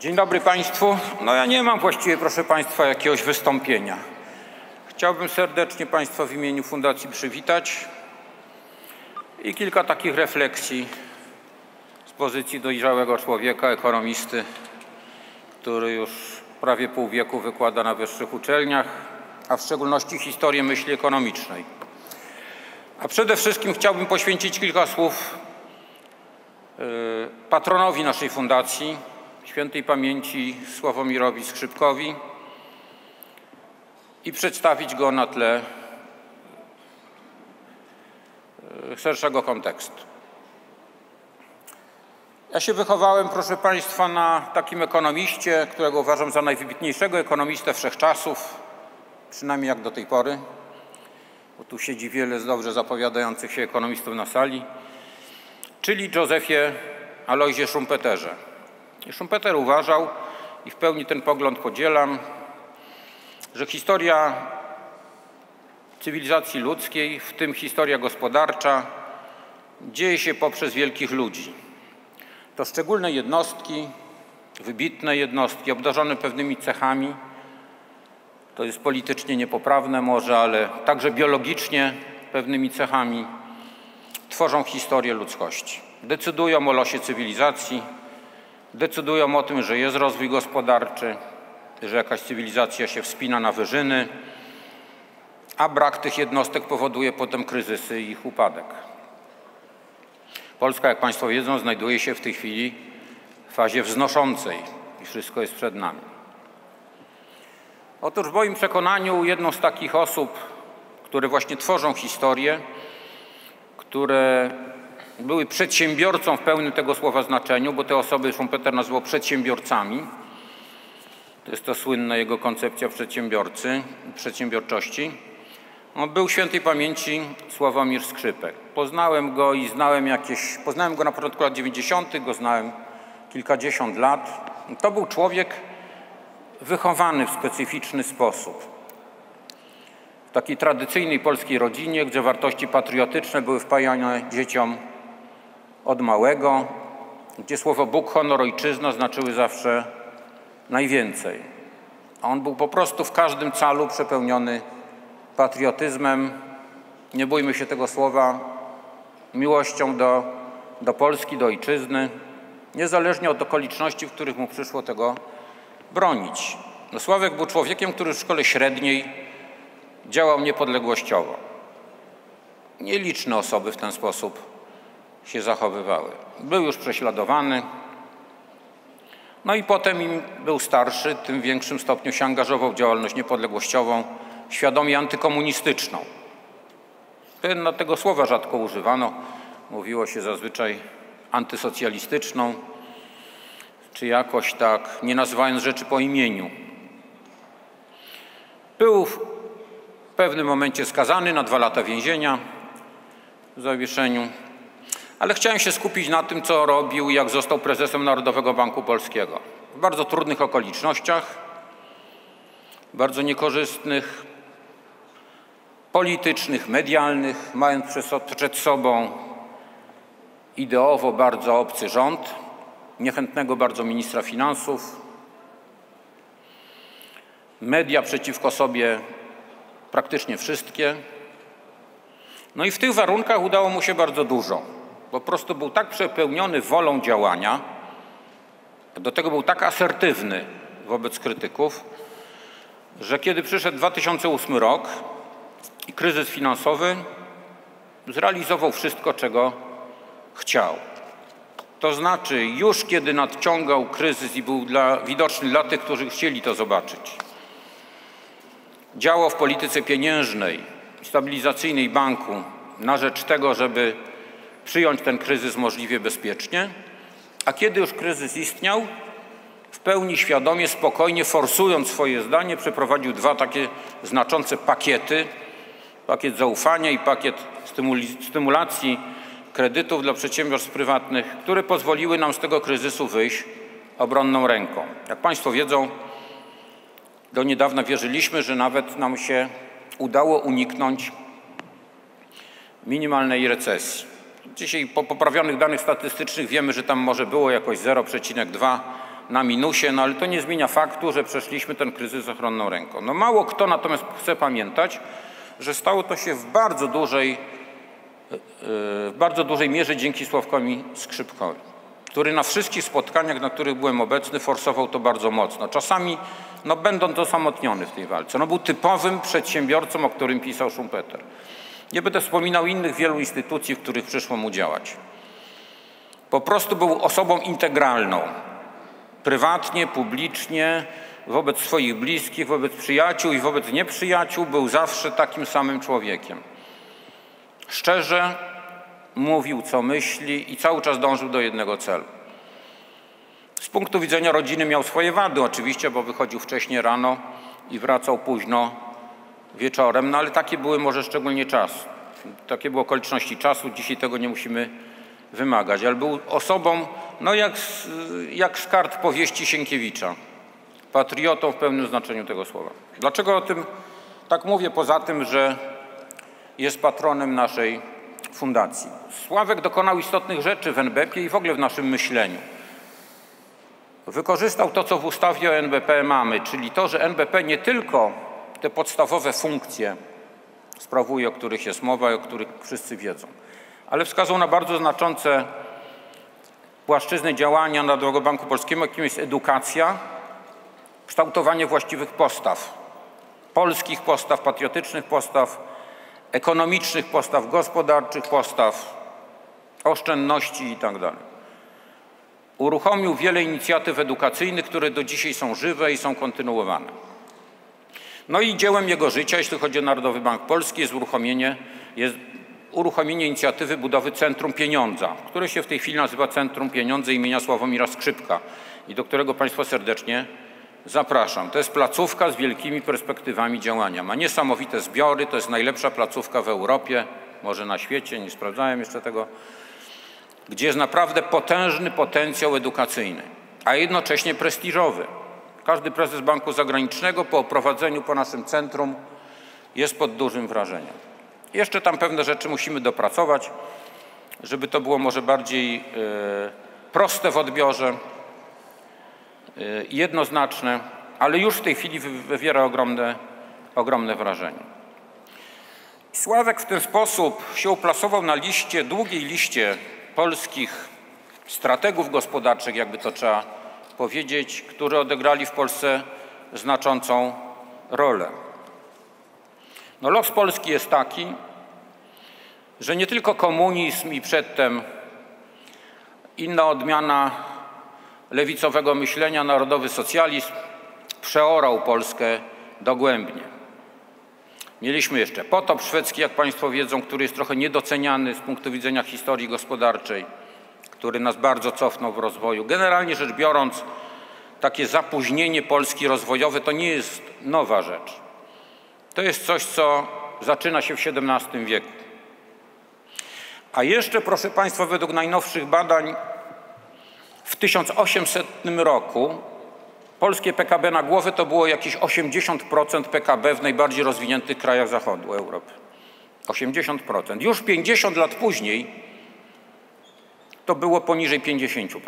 Dzień dobry Państwu. No ja nie mam właściwie, proszę Państwa, jakiegoś wystąpienia. Chciałbym serdecznie Państwa w imieniu Fundacji przywitać i kilka takich refleksji z pozycji dojrzałego człowieka, ekonomisty, który już prawie pół wieku wykłada na wyższych uczelniach, a w szczególności historię myśli ekonomicznej. A przede wszystkim chciałbym poświęcić kilka słów yy, patronowi naszej fundacji, świętej pamięci Sławomirowi Skrzypkowi i przedstawić go na tle yy, szerszego kontekstu. Ja się wychowałem, proszę Państwa, na takim ekonomiście, którego uważam za najwybitniejszego ekonomistę wszechczasów, przynajmniej jak do tej pory, bo tu siedzi wiele dobrze zapowiadających się ekonomistów na sali, czyli Józefie Alojzie Schumpeterze. Schumpeter uważał, i w pełni ten pogląd podzielam, że historia cywilizacji ludzkiej, w tym historia gospodarcza, dzieje się poprzez wielkich ludzi. To szczególne jednostki, wybitne jednostki, obdarzone pewnymi cechami, to jest politycznie niepoprawne może, ale także biologicznie pewnymi cechami, tworzą historię ludzkości. Decydują o losie cywilizacji, decydują o tym, że jest rozwój gospodarczy, że jakaś cywilizacja się wspina na wyżyny, a brak tych jednostek powoduje potem kryzysy i ich upadek. Polska, jak Państwo wiedzą, znajduje się w tej chwili w fazie wznoszącej i wszystko jest przed nami. Otóż w moim przekonaniu jedną z takich osób, które właśnie tworzą historię, które były przedsiębiorcą w pełnym tego słowa znaczeniu, bo te osoby Schumpeter nazwał przedsiębiorcami. To jest to słynna jego koncepcja przedsiębiorcy, przedsiębiorczości. On był świętej pamięci Sławomir Skrzypek. Poznałem go i znałem jakieś, poznałem go na początku lat 90., go znałem kilkadziesiąt lat. To był człowiek wychowany w specyficzny sposób. W takiej tradycyjnej polskiej rodzinie, gdzie wartości patriotyczne były wpajane dzieciom od małego, gdzie słowo Bóg, honor, ojczyzna znaczyły zawsze najwięcej. A on był po prostu w każdym calu przepełniony patriotyzmem, nie bójmy się tego słowa, miłością do, do Polski, do ojczyzny, niezależnie od okoliczności, w których mu przyszło tego bronić. No Sławek był człowiekiem, który w szkole średniej działał niepodległościowo. Nieliczne osoby w ten sposób się zachowywały. Był już prześladowany, no i potem im był starszy, tym w większym stopniu się angażował w działalność niepodległościową, świadomie antykomunistyczną. No, tego słowa rzadko używano. Mówiło się zazwyczaj antysocjalistyczną, czy jakoś tak, nie nazywając rzeczy po imieniu. Był w pewnym momencie skazany na dwa lata więzienia w zawieszeniu, ale chciałem się skupić na tym, co robił, jak został prezesem Narodowego Banku Polskiego. W bardzo trudnych okolicznościach, bardzo niekorzystnych, politycznych, medialnych, mając przed sobą ideowo bardzo obcy rząd, niechętnego bardzo ministra finansów, media przeciwko sobie praktycznie wszystkie. No i w tych warunkach udało mu się bardzo dużo. Po prostu był tak przepełniony wolą działania, do tego był tak asertywny wobec krytyków, że kiedy przyszedł 2008 rok i kryzys finansowy, zrealizował wszystko, czego chciał. To znaczy, już kiedy nadciągał kryzys i był dla, widoczny dla tych, którzy chcieli to zobaczyć, działał w polityce pieniężnej, stabilizacyjnej banku na rzecz tego, żeby przyjąć ten kryzys możliwie bezpiecznie, a kiedy już kryzys istniał, w pełni świadomie, spokojnie, forsując swoje zdanie, przeprowadził dwa takie znaczące pakiety, pakiet zaufania i pakiet stymulacji kredytów dla przedsiębiorstw prywatnych, które pozwoliły nam z tego kryzysu wyjść obronną ręką. Jak Państwo wiedzą, do niedawna wierzyliśmy, że nawet nam się udało uniknąć minimalnej recesji. Dzisiaj po poprawionych danych statystycznych wiemy, że tam może było jakoś 0,2 na minusie, no ale to nie zmienia faktu, że przeszliśmy ten kryzys ochronną ręką. No mało kto natomiast chce pamiętać, że stało to się w bardzo dużej, w bardzo dużej mierze dzięki Sławkowi Skrzypkowi, który na wszystkich spotkaniach, na których byłem obecny, forsował to bardzo mocno. Czasami no, będąc osamotniony w tej walce. No, był typowym przedsiębiorcą, o którym pisał Schumpeter. Nie będę wspominał innych wielu instytucji, w których przyszło mu działać. Po prostu był osobą integralną. Prywatnie, publicznie, wobec swoich bliskich, wobec przyjaciół i wobec nieprzyjaciół był zawsze takim samym człowiekiem. Szczerze mówił, co myśli i cały czas dążył do jednego celu. Z punktu widzenia rodziny miał swoje wady oczywiście, bo wychodził wcześniej rano i wracał późno wieczorem, no ale takie były może szczególnie czas. Takie były okoliczności czasu, dzisiaj tego nie musimy wymagać, ale był osobą, no jak, jak z kart powieści Sienkiewicza, patriotą w pełnym znaczeniu tego słowa. Dlaczego o tym tak mówię, poza tym, że jest patronem naszej fundacji? Sławek dokonał istotnych rzeczy w NBP i w ogóle w naszym myśleniu. Wykorzystał to, co w ustawie o NBP mamy, czyli to, że NBP nie tylko te podstawowe funkcje sprawuje, o których jest mowa i o których wszyscy wiedzą, ale wskazał na bardzo znaczące płaszczyzny działania Narodowego Banku Polskiego, jakim jest edukacja, kształtowanie właściwych postaw, polskich postaw, patriotycznych postaw, ekonomicznych postaw, gospodarczych postaw, oszczędności itd. Tak Uruchomił wiele inicjatyw edukacyjnych, które do dzisiaj są żywe i są kontynuowane. No i dziełem jego życia, jeśli chodzi o Narodowy Bank Polski, jest uruchomienie, jest uruchomienie inicjatywy budowy Centrum Pieniądza, które się w tej chwili nazywa Centrum Pieniądze imienia Sławomira Skrzypka i do którego Państwa serdecznie zapraszam. To jest placówka z wielkimi perspektywami działania. Ma niesamowite zbiory, to jest najlepsza placówka w Europie, może na świecie, nie sprawdzałem jeszcze tego, gdzie jest naprawdę potężny potencjał edukacyjny, a jednocześnie prestiżowy. Każdy prezes banku zagranicznego po oprowadzeniu po naszym centrum jest pod dużym wrażeniem. Jeszcze tam pewne rzeczy musimy dopracować, żeby to było może bardziej e, proste w odbiorze, e, jednoznaczne, ale już w tej chwili wywiera ogromne, ogromne wrażenie. Sławek w ten sposób się uplasował na liście, długiej liście polskich strategów gospodarczych, jakby to trzeba powiedzieć, którzy odegrali w Polsce znaczącą rolę. No los Polski jest taki, że nie tylko komunizm i przedtem inna odmiana lewicowego myślenia, narodowy socjalizm przeorał Polskę dogłębnie. Mieliśmy jeszcze potop szwedzki, jak Państwo wiedzą, który jest trochę niedoceniany z punktu widzenia historii gospodarczej, który nas bardzo cofnął w rozwoju. Generalnie rzecz biorąc, takie zapóźnienie Polski rozwojowe to nie jest nowa rzecz. To jest coś, co zaczyna się w XVII wieku. A jeszcze, proszę Państwa, według najnowszych badań w 1800 roku polskie PKB na głowę to było jakieś 80% PKB w najbardziej rozwiniętych krajach zachodu Europy. 80%. Już 50 lat później to było poniżej 50%.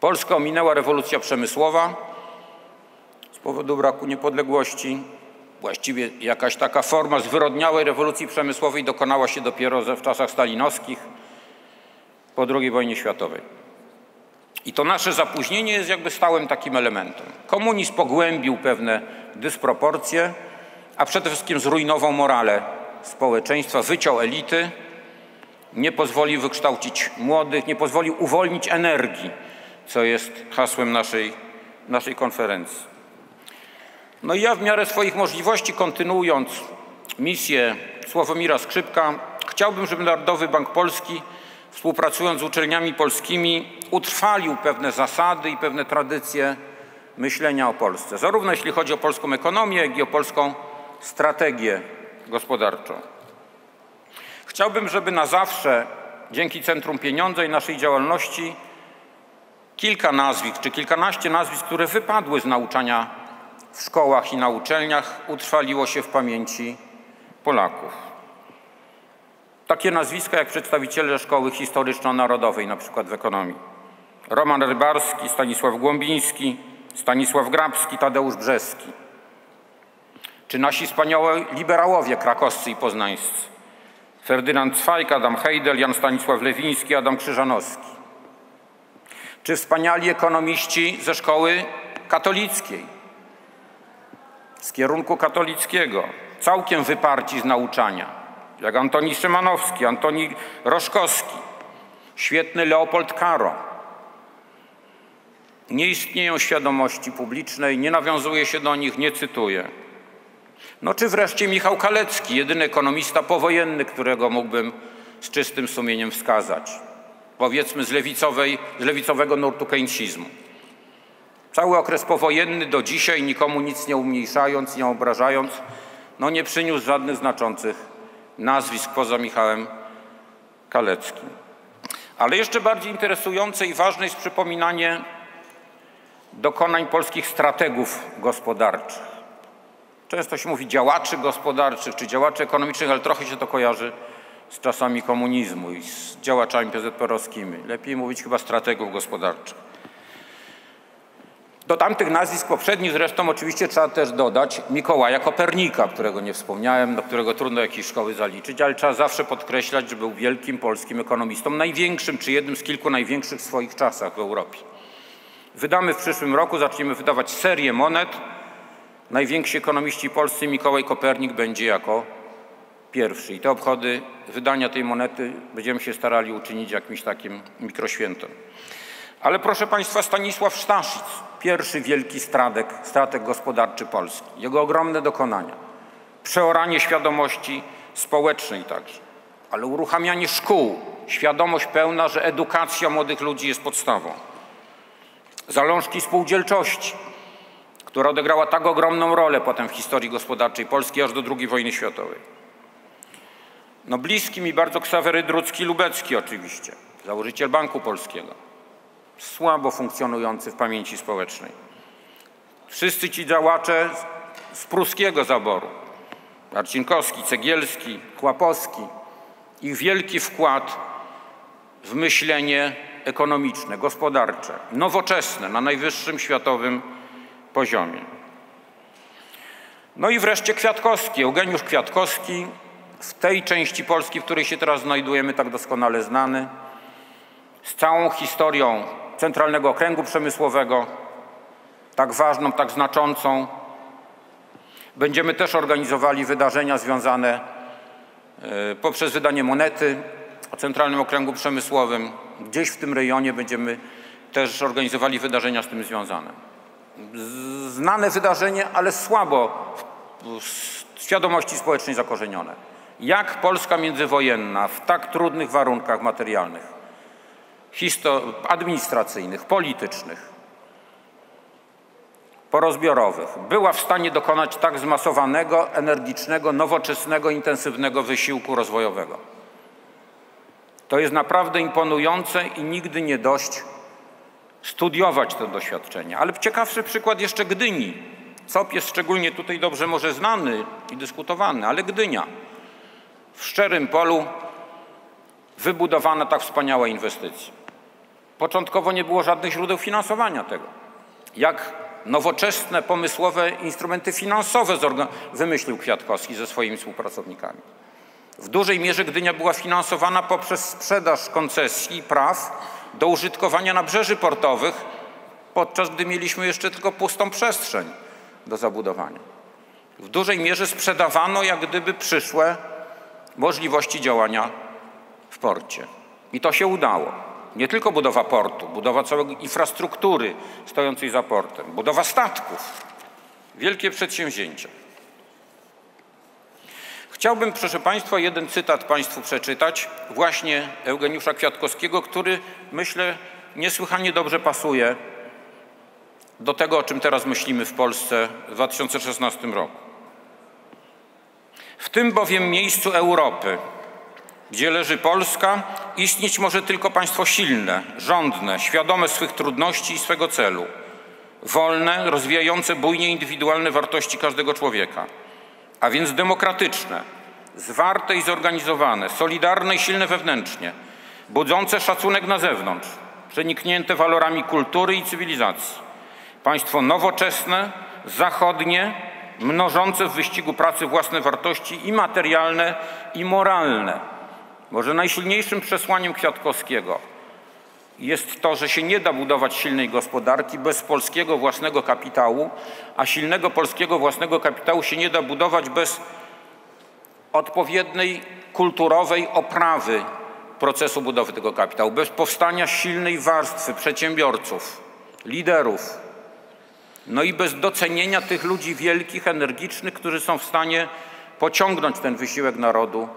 Polska ominęła rewolucja przemysłowa z powodu braku niepodległości. Właściwie jakaś taka forma zwyrodniałej rewolucji przemysłowej dokonała się dopiero w czasach stalinowskich po II wojnie światowej. I to nasze zapóźnienie jest jakby stałym takim elementem. Komunizm pogłębił pewne dysproporcje, a przede wszystkim zrujnował morale społeczeństwa, wyciął elity, nie pozwolił wykształcić młodych, nie pozwolił uwolnić energii, co jest hasłem naszej, naszej konferencji. No i ja w miarę swoich możliwości, kontynuując misję Sławomira Skrzypka, chciałbym, żeby Narodowy Bank Polski współpracując z uczelniami polskimi, utrwalił pewne zasady i pewne tradycje myślenia o Polsce, zarówno jeśli chodzi o polską ekonomię, jak i o polską strategię gospodarczą. Chciałbym, żeby na zawsze dzięki Centrum Pieniądza i naszej działalności kilka nazwisk, czy kilkanaście nazwisk, które wypadły z nauczania w szkołach i na uczelniach, utrwaliło się w pamięci Polaków. Takie nazwiska jak przedstawiciele Szkoły Historyczno-Narodowej, na przykład w ekonomii. Roman Rybarski, Stanisław Głąbiński, Stanisław Grabski, Tadeusz Brzeski. Czy nasi wspaniałe liberałowie krakowscy i poznańscy. Ferdynand Cwajk, Adam Hejdel, Jan Stanisław Lewiński, Adam Krzyżanowski. Czy wspaniali ekonomiści ze szkoły katolickiej, z kierunku katolickiego, całkiem wyparci z nauczania, jak Antoni Szymanowski, Antoni Roszkowski, świetny Leopold Karo. Nie istnieją świadomości publicznej, nie nawiązuje się do nich, nie cytuję. No czy wreszcie Michał Kalecki, jedyny ekonomista powojenny, którego mógłbym z czystym sumieniem wskazać. Powiedzmy z, lewicowej, z lewicowego nurtu keynesizmu. Cały okres powojenny do dzisiaj, nikomu nic nie umniejszając, nie obrażając, no nie przyniósł żadnych znaczących nazwisk poza Michałem Kaleckim. Ale jeszcze bardziej interesujące i ważne jest przypominanie dokonań polskich strategów gospodarczych. Często się mówi działaczy gospodarczych czy działaczy ekonomicznych, ale trochę się to kojarzy z czasami komunizmu i z działaczami PZPR-owskimi. Lepiej mówić chyba strategów gospodarczych. Do tamtych nazwisk poprzednich zresztą oczywiście trzeba też dodać Mikołaja Kopernika, którego nie wspomniałem, do którego trudno jakieś szkoły zaliczyć, ale trzeba zawsze podkreślać, że był wielkim polskim ekonomistą, największym czy jednym z kilku największych w swoich czasach w Europie. Wydamy w przyszłym roku, zaczniemy wydawać serię monet. Najwięksi ekonomiści polscy Mikołaj Kopernik będzie jako pierwszy. I te obchody wydania tej monety będziemy się starali uczynić jakimś takim mikroświętem. Ale proszę Państwa, Stanisław Staszic, pierwszy wielki strateg, strateg gospodarczy Polski, jego ogromne dokonania, przeoranie świadomości społecznej także, ale uruchamianie szkół, świadomość pełna, że edukacja młodych ludzi jest podstawą. Zalążki spółdzielczości, która odegrała tak ogromną rolę potem w historii gospodarczej Polski aż do II wojny światowej. No bliski mi bardzo Ksawery Drucki-Lubecki oczywiście, założyciel Banku Polskiego słabo funkcjonujący w pamięci społecznej. Wszyscy ci działacze z pruskiego zaboru, Marcinkowski, Cegielski, Kłapowski, ich wielki wkład w myślenie ekonomiczne, gospodarcze, nowoczesne, na najwyższym światowym poziomie. No i wreszcie Kwiatkowski, Eugeniusz Kwiatkowski, w tej części Polski, w której się teraz znajdujemy, tak doskonale znany, z całą historią Centralnego Okręgu Przemysłowego, tak ważną, tak znaczącą. Będziemy też organizowali wydarzenia związane e, poprzez wydanie monety o Centralnym Okręgu Przemysłowym. Gdzieś w tym rejonie będziemy też organizowali wydarzenia z tym związane. Znane wydarzenie, ale słabo w świadomości społecznej zakorzenione. Jak Polska międzywojenna w tak trudnych warunkach materialnych administracyjnych, politycznych, porozbiorowych była w stanie dokonać tak zmasowanego, energicznego, nowoczesnego, intensywnego wysiłku rozwojowego. To jest naprawdę imponujące i nigdy nie dość studiować to doświadczenie. Ale ciekawszy przykład jeszcze Gdyni. COP jest szczególnie tutaj dobrze może znany i dyskutowany, ale Gdynia. W szczerym polu wybudowana tak wspaniała inwestycja. Początkowo nie było żadnych źródeł finansowania tego. Jak nowoczesne, pomysłowe instrumenty finansowe wymyślił Kwiatkowski ze swoimi współpracownikami. W dużej mierze Gdynia była finansowana poprzez sprzedaż koncesji praw do użytkowania nabrzeży portowych, podczas gdy mieliśmy jeszcze tylko pustą przestrzeń do zabudowania. W dużej mierze sprzedawano jak gdyby przyszłe możliwości działania w porcie. I to się udało. Nie tylko budowa portu, budowa całej infrastruktury stojącej za portem, budowa statków. Wielkie przedsięwzięcia. Chciałbym, proszę Państwa, jeden cytat Państwu przeczytać, właśnie Eugeniusza Kwiatkowskiego, który myślę niesłychanie dobrze pasuje do tego, o czym teraz myślimy w Polsce w 2016 roku. W tym bowiem miejscu Europy gdzie leży Polska, istnieć może tylko państwo silne, rządne, świadome swych trudności i swego celu, wolne, rozwijające bujnie indywidualne wartości każdego człowieka, a więc demokratyczne, zwarte i zorganizowane, solidarne i silne wewnętrznie, budzące szacunek na zewnątrz, przeniknięte walorami kultury i cywilizacji. Państwo nowoczesne, zachodnie, mnożące w wyścigu pracy własne wartości i materialne, i moralne. Może najsilniejszym przesłaniem Kwiatkowskiego jest to, że się nie da budować silnej gospodarki bez polskiego własnego kapitału, a silnego polskiego własnego kapitału się nie da budować bez odpowiedniej kulturowej oprawy procesu budowy tego kapitału, bez powstania silnej warstwy przedsiębiorców, liderów, no i bez docenienia tych ludzi wielkich, energicznych, którzy są w stanie pociągnąć ten wysiłek narodu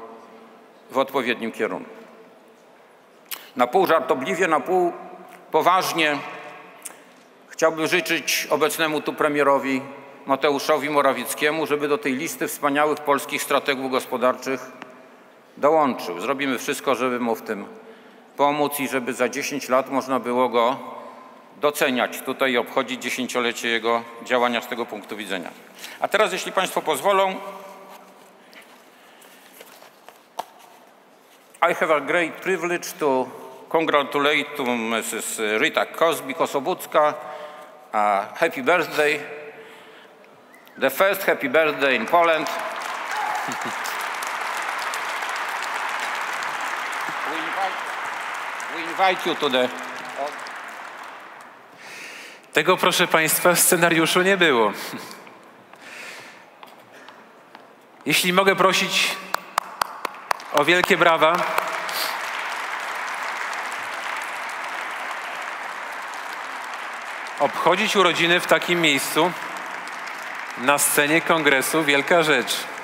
w odpowiednim kierunku. Na pół żartobliwie, na pół poważnie chciałbym życzyć obecnemu tu premierowi Mateuszowi Morawieckiemu, żeby do tej listy wspaniałych polskich strategów gospodarczych dołączył. Zrobimy wszystko, żeby mu w tym pomóc i żeby za 10 lat można było go doceniać tutaj i obchodzić dziesięciolecie jego działania z tego punktu widzenia. A teraz, jeśli Państwo pozwolą, I have a great privilege to congratulate to Mrs. Rita Cosby-Kosobucka. Uh, happy birthday. The first happy birthday in Poland. we, invite, we invite you to the Tego, proszę Państwa, w scenariuszu nie było. Jeśli mogę prosić o wielkie brawa. Obchodzić urodziny w takim miejscu na scenie kongresu wielka rzecz.